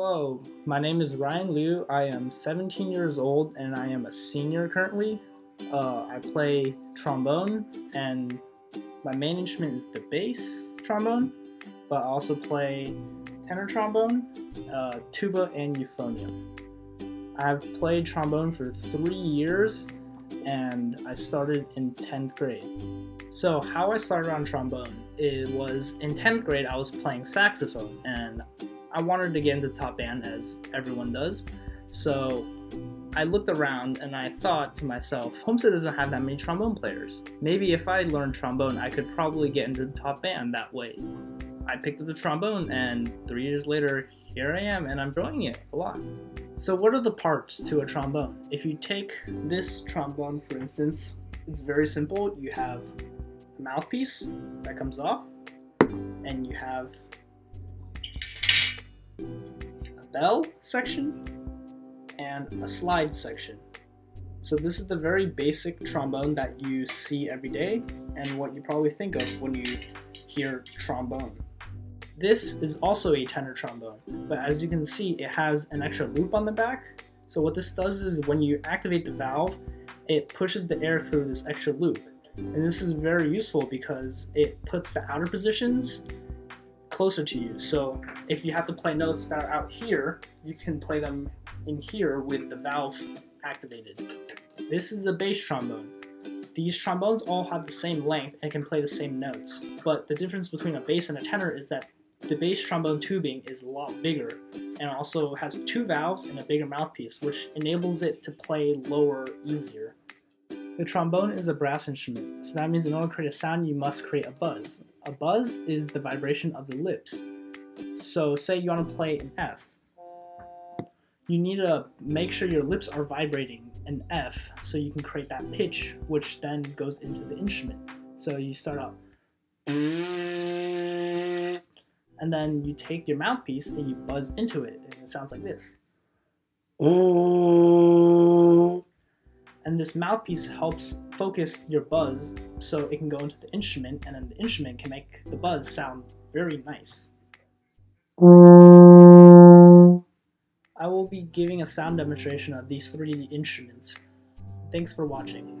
Hello, my name is Ryan Liu. I am 17 years old and I am a senior currently. Uh, I play trombone and my main instrument is the bass trombone, but I also play tenor trombone, uh, tuba, and euphonium. I've played trombone for three years and I started in 10th grade. So, how I started on trombone, it was in 10th grade, I was playing saxophone and I wanted to get into top band as everyone does. So, I looked around and I thought to myself, Homestead doesn't have that many trombone players. Maybe if I learned trombone, I could probably get into the top band that way. I picked up the trombone, and three years later, here I am, and I'm enjoying it a lot. So, what are the parts to a trombone? If you take this trombone, for instance, it's very simple. You have a mouthpiece that comes off, and you have a bell section and a slide section. So this is the very basic trombone that you see every day and what you probably think of when you hear trombone. This is also a tenor trombone, but as you can see, it has an extra loop on the back. So what this does is when you activate the valve, it pushes the air through this extra loop. And this is very useful because it puts the outer positions closer to you. So if you have to play notes that are out here, you can play them in here with the valve activated. This is a bass trombone. These trombones all have the same length and can play the same notes, but the difference between a bass and a tenor is that the bass trombone tubing is a lot bigger and also has two valves and a bigger mouthpiece, which enables it to play lower easier. The trombone is a brass instrument, so that means in order to create a sound, you must create a buzz. A buzz is the vibration of the lips. So, say you want to play an F. You need to make sure your lips are vibrating an F so you can create that pitch, which then goes into the instrument. So, you start out. And then you take your mouthpiece and you buzz into it, and it sounds like this. Oh. And this mouthpiece helps focus your buzz so it can go into the instrument and then the instrument can make the buzz sound very nice. I will be giving a sound demonstration of these three instruments. Thanks for watching.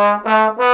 Bye.